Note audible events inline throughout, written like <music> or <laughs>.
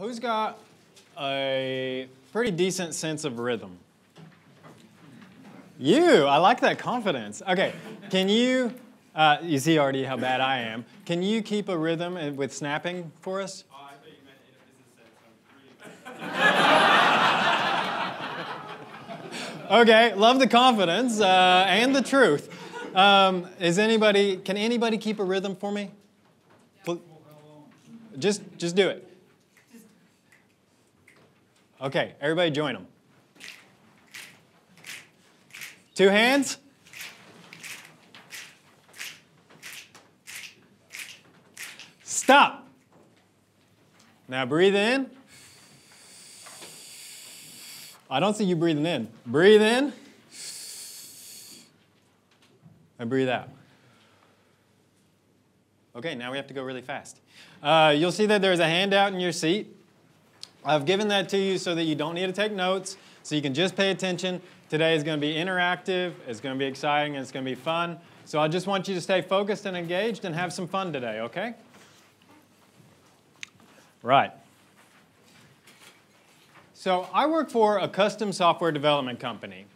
Who's got a pretty decent sense of rhythm? You, I like that confidence. Okay, can you, uh, you see already how bad I am. Can you keep a rhythm with snapping for us? Oh, I thought you meant in a business sense. Okay, love the confidence uh, and the truth. Um, is anybody, can anybody keep a rhythm for me? Just, just do it. Okay, everybody join them. Two hands. Stop. Now breathe in. I don't see you breathing in. Breathe in. And breathe out. Okay, now we have to go really fast. Uh, you'll see that there's a handout in your seat. I've given that to you so that you don't need to take notes, so you can just pay attention. Today is going to be interactive, it's going to be exciting, and it's going to be fun. So I just want you to stay focused and engaged and have some fun today, okay? Right. So I work for a custom software development company.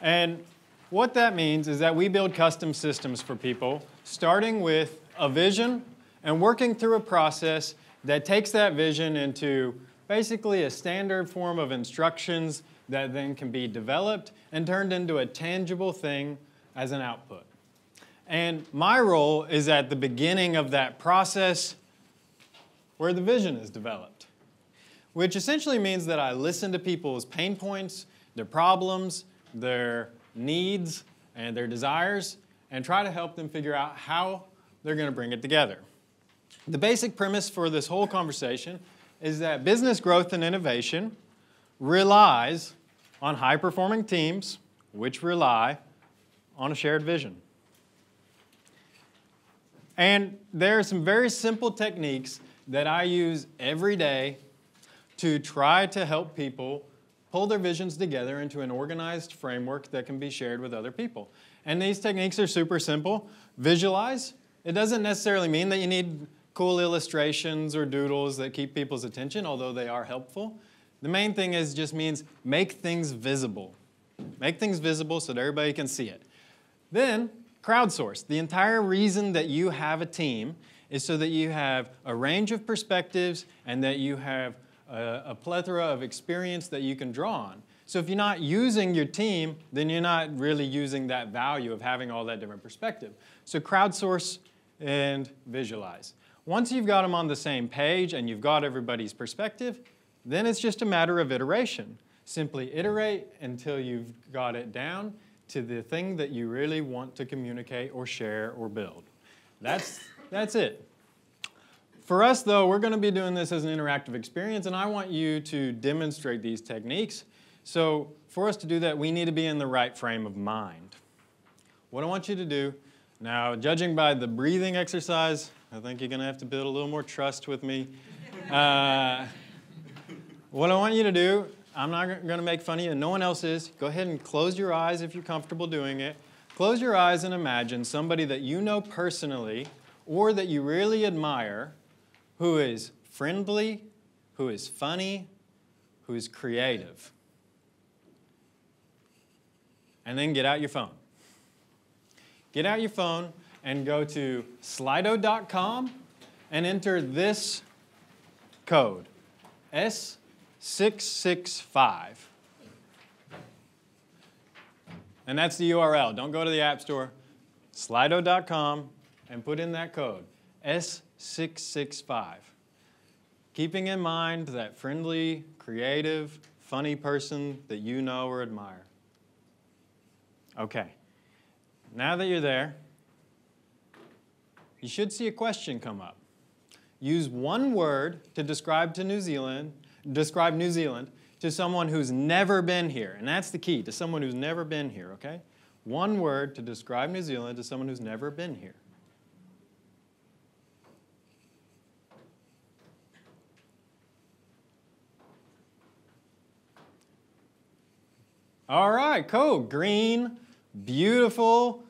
And what that means is that we build custom systems for people, starting with a vision and working through a process that takes that vision into basically a standard form of instructions that then can be developed and turned into a tangible thing as an output. And my role is at the beginning of that process where the vision is developed which essentially means that I listen to people's pain points, their problems, their needs, and their desires, and try to help them figure out how they're going to bring it together. The basic premise for this whole conversation is that business growth and innovation relies on high performing teams, which rely on a shared vision. And there are some very simple techniques that I use every day to try to help people pull their visions together into an organized framework that can be shared with other people. And these techniques are super simple. Visualize. It doesn't necessarily mean that you need cool illustrations or doodles that keep people's attention, although they are helpful. The main thing is just means make things visible. Make things visible so that everybody can see it. Then, crowdsource. The entire reason that you have a team is so that you have a range of perspectives and that you have a, a, plethora of experience that you can draw on. So if you're not using your team, then you're not really using that value of having all that different perspective. So crowdsource and visualize. Once you've got them on the same page and you've got everybody's perspective, then it's just a matter of iteration. Simply iterate until you've got it down to the thing that you really want to communicate or share or build. That's, that's it. For us, though, we're going to be doing this as an interactive experience, and I want you to demonstrate these techniques. So for us to do that, we need to be in the right frame of mind. What I want you to do, now, judging by the breathing exercise, I think you're going to have to build a little more trust with me. Uh, what I want you to do, I'm not going to make fun of you, and no one else is. Go ahead and close your eyes if you're comfortable doing it. Close your eyes and imagine somebody that you know personally or that you really admire who is friendly, who is funny, who is creative. And then get out your phone. Get out your phone and go to slido.com and enter this code S665. And that's the URL. Don't go to the App Store. Slido.com and put in that code S665. Keeping in mind that friendly, creative, funny person that you know or admire. Okay. Now that you're there, you should see a question come up. Use one word to describe to New Zealand, describe New Zealand to someone who's never been here. And that's the key, to someone who's never been here, okay? One word to describe New Zealand to someone who's never been here. All right, cool. Green, beautiful,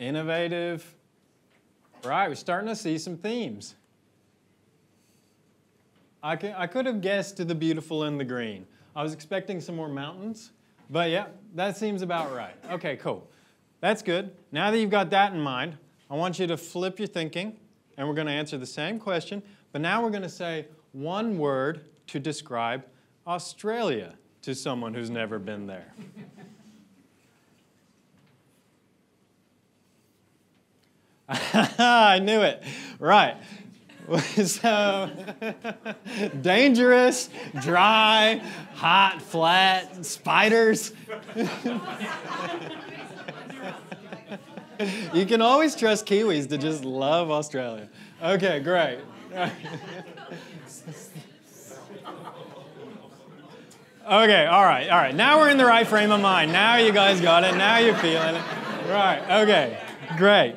innovative. Right, we're starting to see some themes. I, could, I could have guessed to the beautiful and the green. I was expecting some more mountains, but yeah, that seems about right. Okay, cool. That's good. Now that you've got that in mind, I want you to flip your thinking, and we're going to answer the same question, but now we're going to say one word to describe Australia to someone who's never been there. <laughs> <laughs> I knew it. Right. <laughs> so dangerous, dry, hot, flat, spiders. <laughs> you can always trust Kiwis to just love Australia. Okay, great. Okay, all right, all right. Now we're in the right frame of mind. Now you guys got it. Now you're feeling it. Right, okay, great.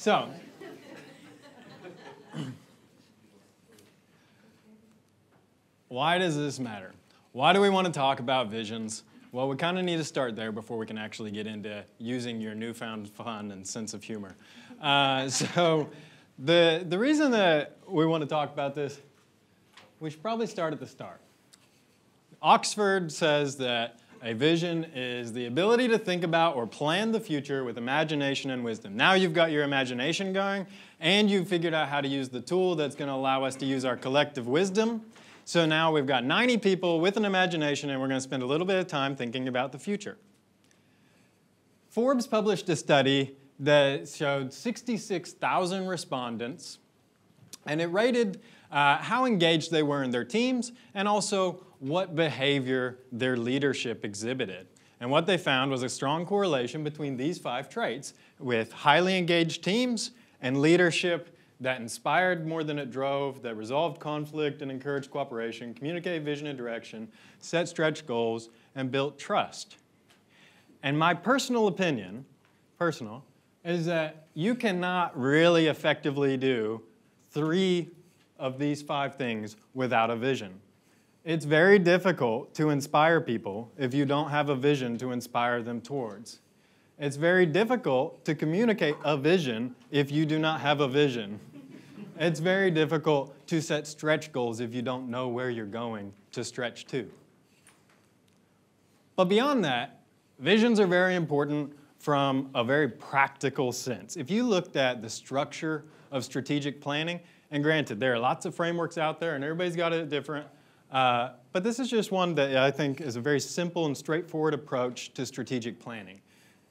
So, why does this matter? Why do we want to talk about visions? Well, we kind of need to start there before we can actually get into using your newfound fun and sense of humor. Uh, <laughs> so, the, the reason that we want to talk about this we should probably start at the start. Oxford says that a vision is the ability to think about or plan the future with imagination and wisdom. Now you've got your imagination going, and you've figured out how to use the tool that's going to allow us to use our collective wisdom. So now we've got 90 people with an imagination, and we're going to spend a little bit of time thinking about the future. Forbes published a study that showed 66,000 respondents, and it rated uh, how engaged they were in their teams, and also what behavior their leadership exhibited. And what they found was a strong correlation between these five traits with highly engaged teams and leadership that inspired more than it drove, that resolved conflict and encouraged cooperation, communicated vision and direction, set stretch goals, and built trust. And my personal opinion, personal, is that you cannot really effectively do three of these five things without a vision. It's very difficult to inspire people if you don't have a vision to inspire them towards. It's very difficult to communicate a vision if you do not have a vision. It's very difficult to set stretch goals if you don't know where you're going to stretch to. But beyond that, visions are very important from a very practical sense. If you looked at the structure of strategic planning, and granted, there are lots of frameworks out there, and everybody's got it different. Uh, but this is just one that I think is a very simple and straightforward approach to strategic planning.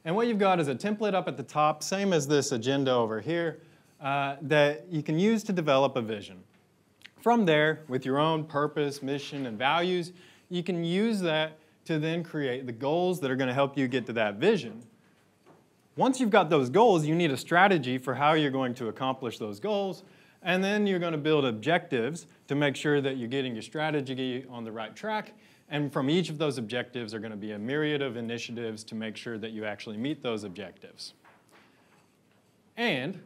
And what you've got is a template up at the top, same as this agenda over here, uh, that you can use to develop a vision. From there, with your own purpose, mission, and values, you can use that to then create the goals that are going to help you get to that vision. Once you've got those goals, you need a strategy for how you're going to accomplish those goals, and then you're going to build objectives to make sure that you're getting your strategy on the right track. And from each of those objectives are going to be a myriad of initiatives to make sure that you actually meet those objectives. And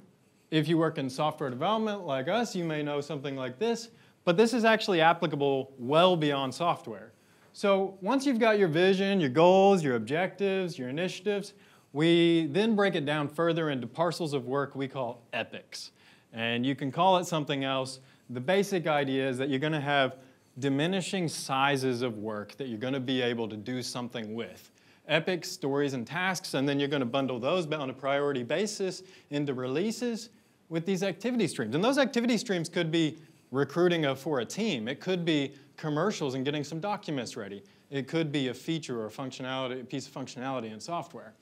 if you work in software development like us, you may know something like this, but this is actually applicable well beyond software. So once you've got your vision, your goals, your objectives, your initiatives, we then break it down further into parcels of work we call epics. And you can call it something else. The basic idea is that you're going to have diminishing sizes of work that you're going to be able to do something with. Epic stories and tasks, and then you're going to bundle those on a priority basis into releases with these activity streams. And those activity streams could be recruiting a, for a team. It could be commercials and getting some documents ready. It could be a feature or a functionality, a piece of functionality in software.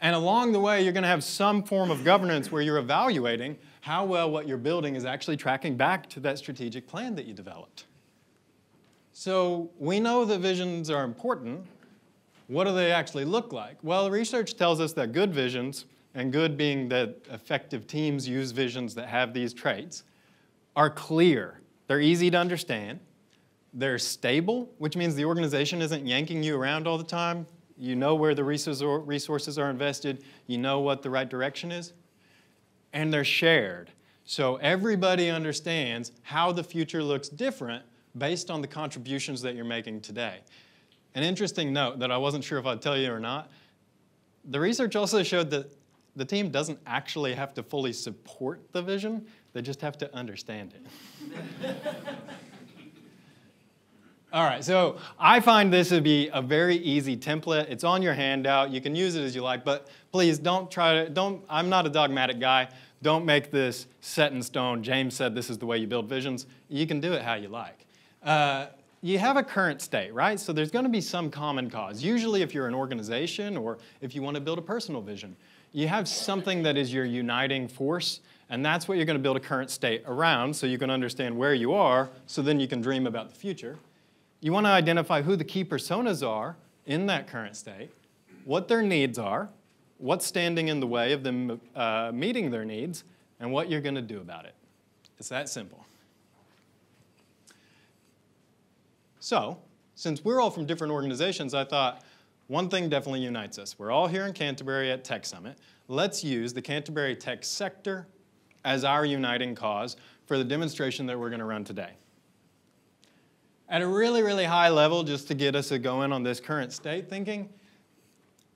And along the way, you're going to have some form of governance where you're evaluating how well what you're building is actually tracking back to that strategic plan that you developed. So we know that visions are important. What do they actually look like? Well, research tells us that good visions, and good being that effective teams use visions that have these traits, are clear. They're easy to understand. They're stable, which means the organization isn't yanking you around all the time. You know where the resources are invested. You know what the right direction is and they're shared. So everybody understands how the future looks different based on the contributions that you're making today. An interesting note that I wasn't sure if I'd tell you or not the research also showed that the team doesn't actually have to fully support the vision, they just have to understand it. <laughs> All right, so I find this to be a very easy template. It's on your handout. You can use it as you like, but please don't try to, don't, I'm not a dogmatic guy. Don't make this set in stone. James said this is the way you build visions. You can do it how you like. Uh, you have a current state, right? So there's going to be some common cause. Usually, if you're an organization or if you want to build a personal vision, you have something that is your uniting force, and that's what you're going to build a current state around so you can understand where you are, so then you can dream about the future. You want to identify who the key personas are in that current state, what their needs are, what's standing in the way of them uh, meeting their needs, and what you're going to do about it. It's that simple. So, since we're all from different organizations, I thought one thing definitely unites us. We're all here in Canterbury at Tech Summit. Let's use the Canterbury Tech sector as our uniting cause for the demonstration that we're going to run today. At a really, really high level, just to get us a going on this current state thinking,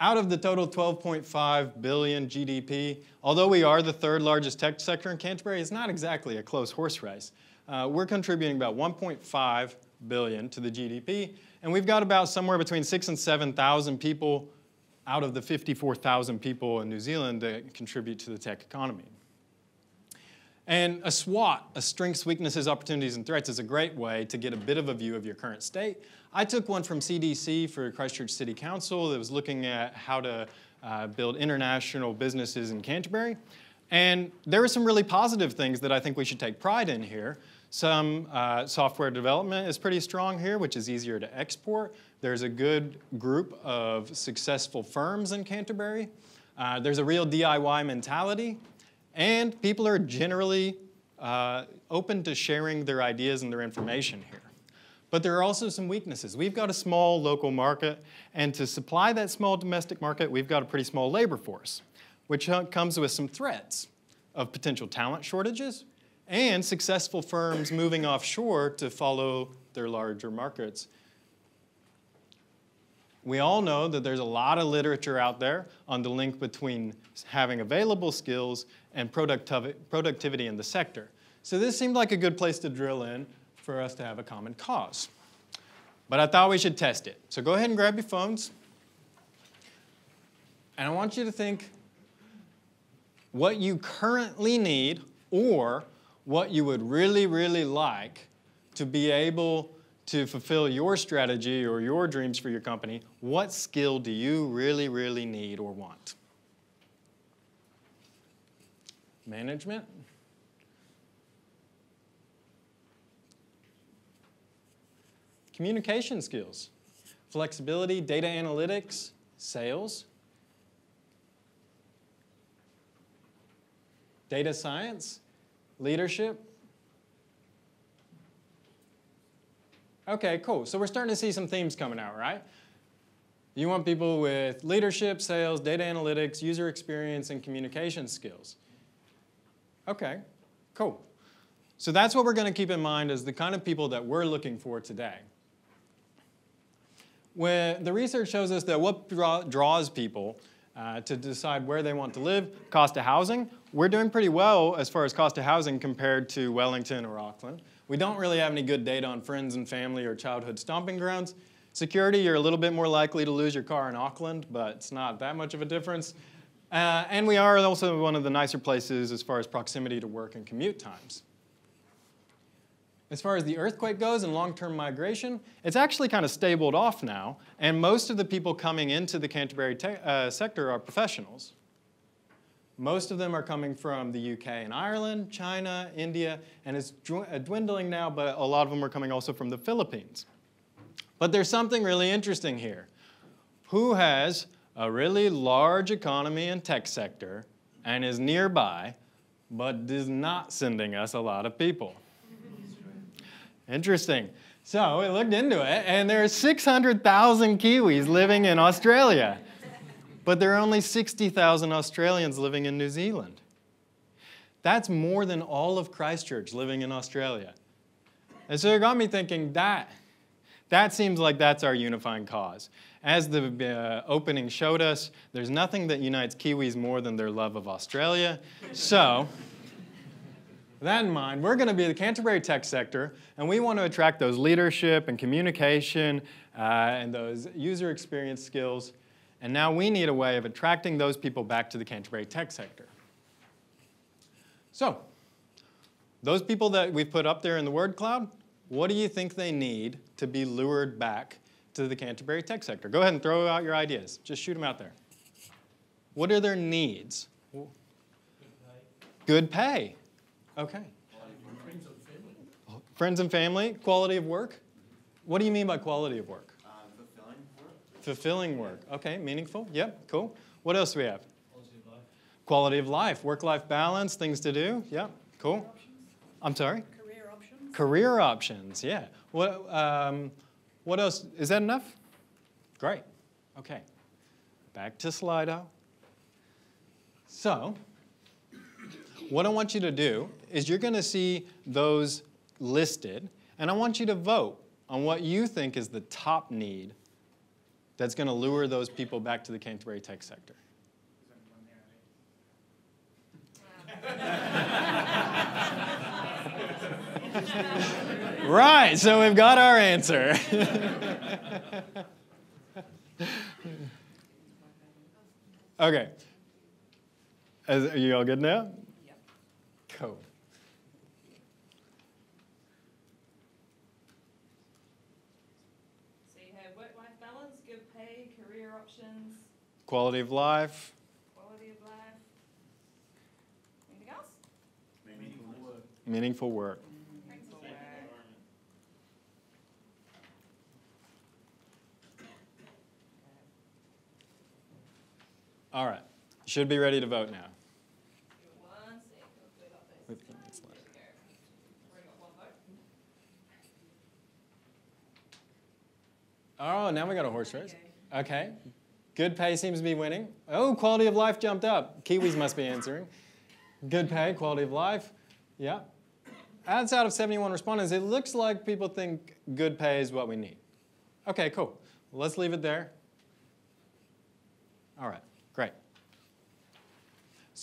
out of the total 12.5 billion GDP, although we are the third largest tech sector in Canterbury, it's not exactly a close horse race. Uh, we're contributing about 1.5 billion to the GDP, and we've got about somewhere between six and 7,000 people out of the 54,000 people in New Zealand that contribute to the tech economy. And a SWOT, a strengths, weaknesses, opportunities, and threats, is a great way to get a bit of a view of your current state. I took one from CDC for Christchurch City Council that was looking at how to uh, build international businesses in Canterbury. And there are some really positive things that I think we should take pride in here. Some uh, software development is pretty strong here, which is easier to export. There's a good group of successful firms in Canterbury. Uh, there's a real DIY mentality. And people are generally uh, open to sharing their ideas and their information here. But there are also some weaknesses. We've got a small local market, and to supply that small domestic market, we've got a pretty small labor force, which comes with some threats of potential talent shortages and successful firms moving offshore to follow their larger markets we all know that there's a lot of literature out there on the link between having available skills and productivity in the sector. So this seemed like a good place to drill in for us to have a common cause. But I thought we should test it. So go ahead and grab your phones. And I want you to think what you currently need or what you would really, really like to be able to fulfill your strategy or your dreams for your company, what skill do you really, really need or want? Management? Communication skills, flexibility, data analytics, sales, data science, leadership, Okay, cool. So we're starting to see some themes coming out, right? You want people with leadership, sales, data analytics, user experience, and communication skills. Okay, cool. So that's what we're going to keep in mind as the kind of people that we're looking for today. When the research shows us that what draw, draws people uh, to decide where they want to live, cost of housing, we're doing pretty well as far as cost of housing compared to Wellington or Auckland. We don't really have any good data on friends and family or childhood stomping grounds. Security, you're a little bit more likely to lose your car in Auckland, but it's not that much of a difference. Uh, and we are also one of the nicer places as far as proximity to work and commute times. As far as the earthquake goes and long-term migration, it's actually kind of stabled off now, and most of the people coming into the Canterbury uh, sector are professionals. Most of them are coming from the UK and Ireland, China, India, and it's uh, dwindling now, but a lot of them are coming also from the Philippines. But there's something really interesting here. Who has a really large economy and tech sector and is nearby, but is not sending us a lot of people? Interesting. So we looked into it, and there are 600,000 Kiwis living in Australia. But there are only 60,000 Australians living in New Zealand. That's more than all of Christchurch living in Australia. And so it got me thinking that That seems like that's our unifying cause. As the uh, opening showed us, there's nothing that unites Kiwis more than their love of Australia. So, with that in mind, we're going to be the Canterbury Tech sector, and we want to attract those leadership and communication uh, and those user experience skills. And now we need a way of attracting those people back to the Canterbury Tech sector. So, those people that we've put up there in the word cloud, what do you think they need to be lured back to the Canterbury Tech sector? Go ahead and throw out your ideas. Just shoot them out there. What are their needs? Good pay. Okay. Friends and family, Friends and family, quality of work. What do you mean by quality of work? Uh, fulfilling work. Fulfilling work. Okay, meaningful. Yep, cool. What else do we have? Quality of life. Quality of life, work life balance, things to do. Yep, cool. I'm sorry? Career options? Career options, yeah. What, um, what else? Is that enough? Great. Okay. Back to Slido. So, what I want you to do is you're going to see those listed, and I want you to vote on what you think is the top need that's going to lure those people back to the Canterbury Tech sector. <laughs> <laughs> Right, so we've got our answer. <laughs> okay. Is- are you all good now? Yep. Cool. So you have work-life balance, good pay, career options, Quality of life. quality of life. Anything else? Meaningful work. Meaningful work. Meaningful Safe work. environment. All right. Should be ready to vote now. Oh, now we got a horse race. Okay. Good pay seems to be winning. Oh, quality of life jumped up. Kiwis must be answering. Good pay, quality of life. Yeah. That's out of 71 respondents. It looks like people think good pay is what we need. Okay, cool. Let's leave it there. All right.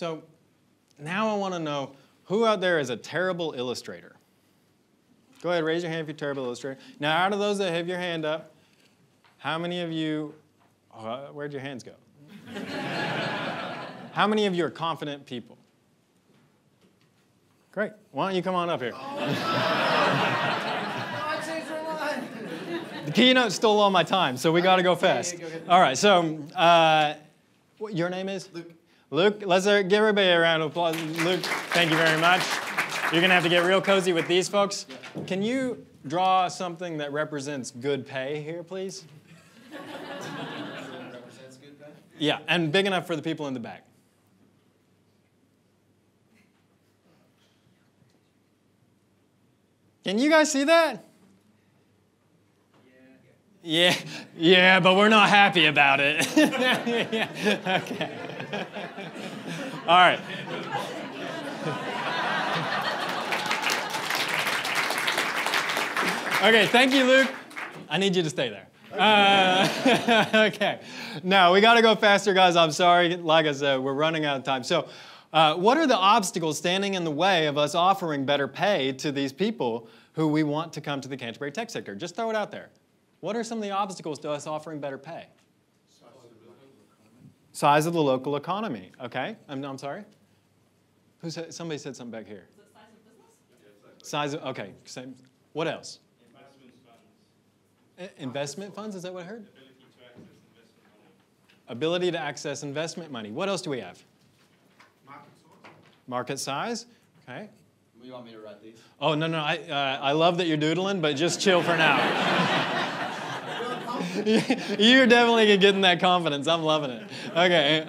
So now I want to know who out there is a terrible illustrator? Go ahead, raise your hand if you're a terrible illustrator. Now, out of those that have your hand up, how many of you, uh, where'd your hands go? <laughs> how many of you are confident people? Great. Why don't you come on up here? the keynote stole all my time, so we got to go fast. All right, so uh, what, your name is? Luke. Luke, let's uh, give everybody a round of applause. Luke, thank you very much. You're going to have to get real cozy with these folks. Can you draw something that represents good pay here, please? Yeah, and big enough for the people in the back. Can you guys see that? Yeah, yeah, but we're not happy about it. <laughs> Yeah, okay. <laughs> All right. Okay, thank you, Luke. I need you to stay there. Uh, <laughs> okay. Now, we got to go faster, guys. I'm sorry. Like I said, we're running out of time. So, uh, what are the obstacles standing in the way of us offering better pay to these people who we want to come to the Canterbury Tech sector? Just throw it out there. What are some of the obstacles to us offering better pay? Size of the local economy. Okay. I'm, I'm sorry. Who said, somebody said something back here. Is it size of business? Size of, okay. Same. What else? Investment funds. I- Investment funds, is that what I heard? Ability to access investment money. Ability to access investment money. What else do we have? Market source. Market size. Okay. You want me to write these? Oh, no, no, I, uh, I love that you're doodling, but just chill for now. <laughs> <laughs> you're definitely getting that confidence. I'm loving it. Okay. Um,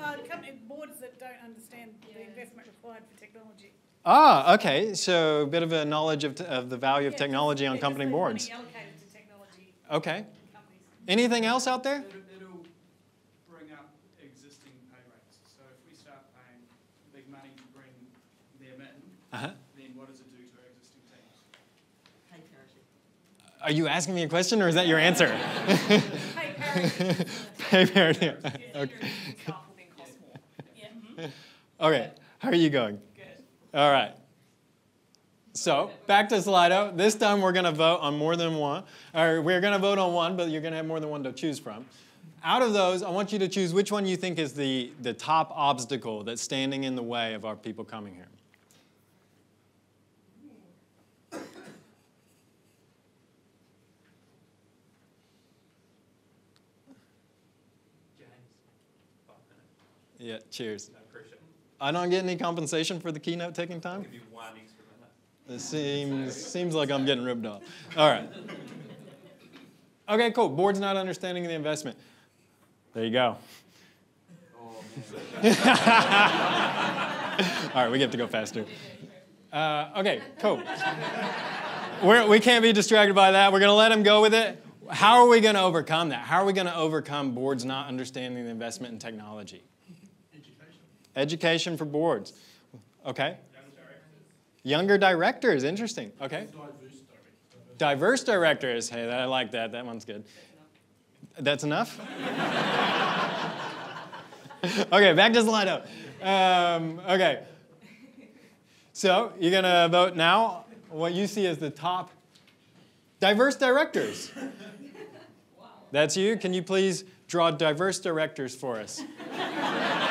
Uh, company boards that don't understand the investment required for technology. ah, okay. So a bit of a knowledge of, t- of the value of Yeah, technology on company just boards. money allocated to technology Okay. companies. Anything else out there? It'll, it'll bring up existing pay rates. So if we start paying big money to bring them in, Uh-huh. then what does it do to our existing teams? Pay parity. Are you asking me a question or is that your answer? <laughs> Pay parity. <laughs> Okay. senior staff will then cost more. yeah. okay, how are you going? Good. All right. So back to Slido. This time we're going to vote on more than one. Or we're going to vote on one, but you're going to have more than one to choose from. Out of those, I want you to choose which one you think is the, the top obstacle that's standing in the way of our people coming here. Yeah, cheers. I don't get any compensation for the keynote taking time? give you one extra minute. It seems, seems like I'm getting ripped off. All right. Okay, cool. Board's not understanding the investment. There you go. <laughs> All right, we get to go faster. Uh, okay, cool. We're, we can't be distracted by that. We're going to let him go with it. How are we going to overcome that? How are we going to overcome boards not understanding the investment in technology? Education. For boards. Okay. Young directors. Younger directors, interesting. Okay. Diverse directors. Diverse directors. Hey, I like that. That one's good. That's enough? <laughs> okay, back to Slido. Um, okay. So you're going to vote now what you see as the top diverse directors. <laughs> That's you. Can you please draw diverse directors for us? <laughs>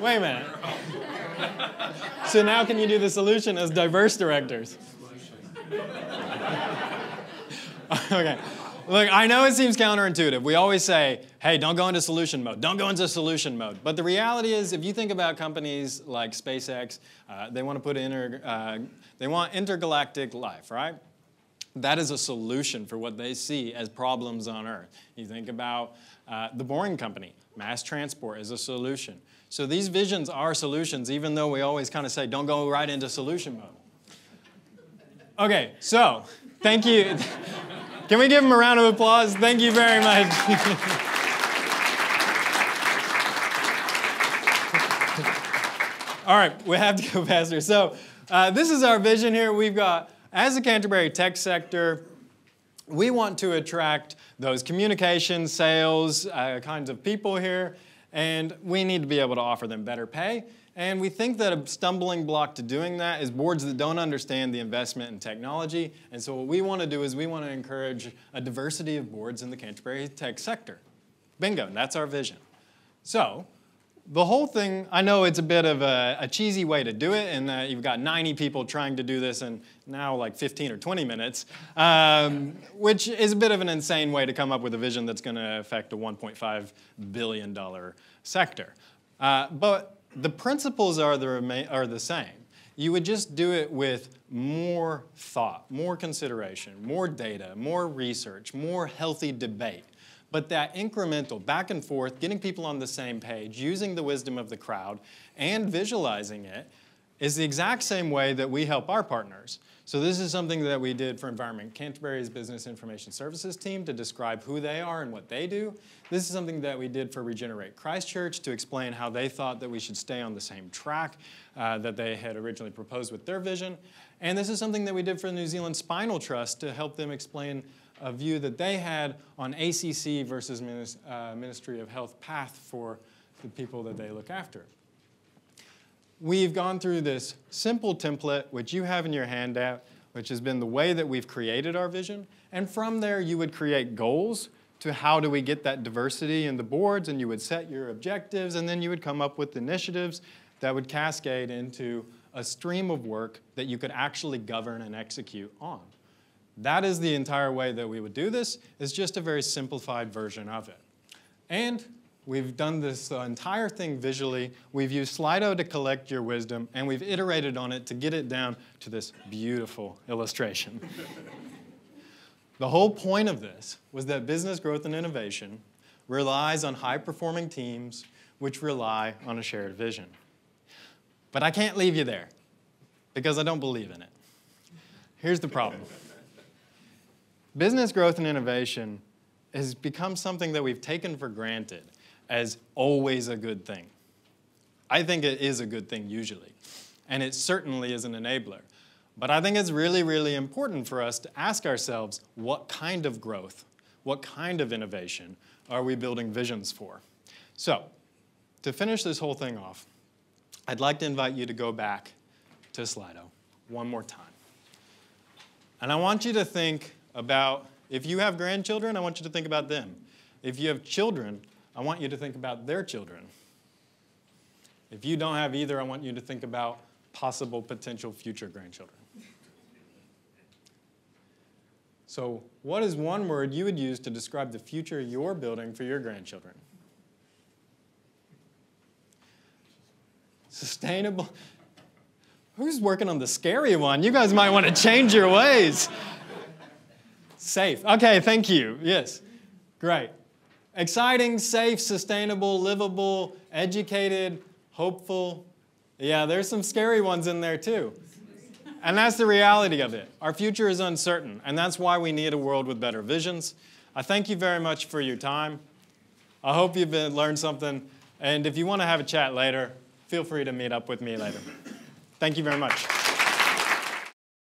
Wait a minute. So now can you do the solution as diverse directors? <laughs> okay. Look, I know it seems counterintuitive. We always say, hey, don't go into solution mode. Don't go into solution mode. But the reality is, if you think about companies like SpaceX, uh, they want to put inter, uh, they want intergalactic life, right? That is a solution for what they see as problems on Earth. You think about uh, the Boring Company, mass transport is a solution. So these visions are solutions, even though we always kind of say, don't go right into solution mode. Okay, so thank you. <laughs> Can we give him a round of applause? Thank you very much. <laughs> All right, we have to go faster. So, uh, this is our vision here. We've got, as a Canterbury tech sector, we want to attract those communication, sales uh, kinds of people here, and we need to be able to offer them better pay. And we think that a stumbling block to doing that is boards that don't understand the investment in technology. And so, what we want to do is we want to encourage a diversity of boards in the Canterbury tech sector. Bingo, that's our vision. So, the whole thing, I know it's a bit of a, a, cheesy way to do it, and that you've got 90 people trying to do this in now like 15 or 20 minutes, um, which is a bit of an insane way to come up with a vision that's going to affect a $1.5 billion sector. Uh, but the principles are the, are the same. You would just do it with more thought, more consideration, more data, more research, more healthy debate. But that incremental back and forth, getting people on the same page, using the wisdom of the crowd, and visualizing it is the exact same way that we help our partners. So, this is something that we did for Environment Canterbury's Business Information Services team to describe who they are and what they do. This is something that we did for Regenerate Christchurch to explain how they thought that we should stay on the same track uh, that they had originally proposed with their vision. And this is something that we did for the New Zealand Spinal Trust to help them explain a view that they had on ACC versus uh, Ministry of Health path for the people that they look after. We've gone through this simple template, which you have in your handout, which has been the way that we've created our vision. And from there, you would create goals to how do we get that diversity in the boards, and you would set your objectives, and then you would come up with initiatives that would cascade into a stream of work that you could actually govern and execute on. That is the entire way that we would do this. It's just a very simplified version of it. And we've done this entire thing visually. We've used Slido to collect your wisdom, and we've iterated on it to get it down to this beautiful illustration. <laughs> the whole point of this was that business growth and innovation relies on high-performing teams which rely on a shared vision. But I can't leave you there because I don't believe in it. Here's the problem. Business growth and innovation has become something that we've taken for granted as always a good thing. I think it is a good thing usually, and it certainly is an enabler. But I think it's really, really important for us to ask ourselves what kind of growth, what kind of innovation are we building visions for? So, to finish this whole thing off, I'd like to invite you to go back to Slido one more time. And I want you to think about if you have grandchildren, I want you to think about them. If you have children, I want you to think about their children. If you don't have either, I want you to think about possible potential future grandchildren. So, what is one word you would use to describe the future you're building for your grandchildren? Sustainable. Who's working on the scary one? You guys might want to change your ways. Safe. Okay, thank you. Yes. Great. Exciting, safe, sustainable, livable, educated, hopeful. Yeah, there's some scary ones in there too. And that's the reality of it. Our future is uncertain, and that's why we need a world with better visions. I thank you very much for your time. I hope you've been, learned something. And if you want to have a chat later, feel free to meet up with me later. Thank you very much.